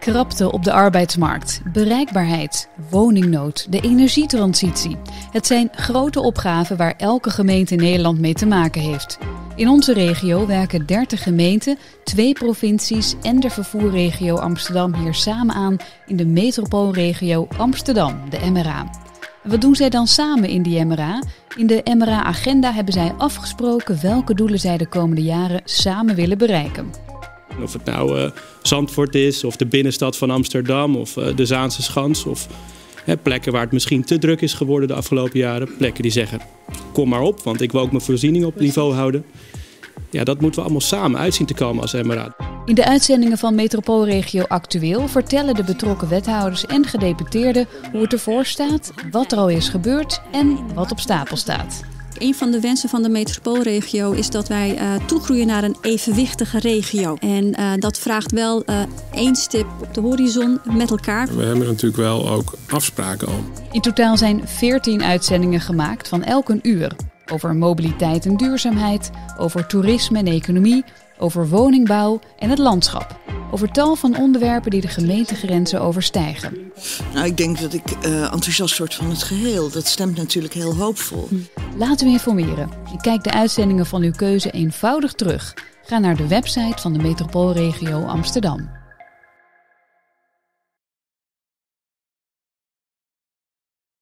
Krapte op de arbeidsmarkt, bereikbaarheid, woningnood, de energietransitie. Het zijn grote opgaven waar elke gemeente in Nederland mee te maken heeft. In onze regio werken 30 gemeenten, twee provincies en de vervoerregio Amsterdam hier samen aan in de metropoolregio Amsterdam, de MRA. wat doen zij dan samen in die MRA? In de MRA-agenda hebben zij afgesproken welke doelen zij de komende jaren samen willen bereiken. Of het nou uh, Zandvoort is, of de binnenstad van Amsterdam, of uh, de Zaanse Schans. Of plekken waar het misschien te druk is geworden de afgelopen jaren. Plekken die zeggen, kom maar op, want ik wil ook mijn voorziening op niveau houden. Ja, dat moeten we allemaal samen uitzien te komen als MRA. In de uitzendingen van Metropoolregio Actueel vertellen de betrokken wethouders en gedeputeerden hoe het ervoor staat, wat er al is gebeurd en wat op stapel staat. Een van de wensen van de metropoolregio is dat wij uh, toegroeien naar een evenwichtige regio. En uh, dat vraagt wel uh, één stip op de horizon met elkaar. We hebben natuurlijk wel ook afspraken al. In totaal zijn 14 uitzendingen gemaakt van elk een uur. Over mobiliteit en duurzaamheid, over toerisme en economie, over woningbouw en het landschap. Over tal van onderwerpen die de gemeentegrenzen overstijgen. Nou, ik denk dat ik uh, enthousiast word van het geheel. Dat stemt natuurlijk heel hoopvol. Laten we informeren. Kijk de uitzendingen van uw keuze eenvoudig terug. Ga naar de website van de metropoolregio Amsterdam.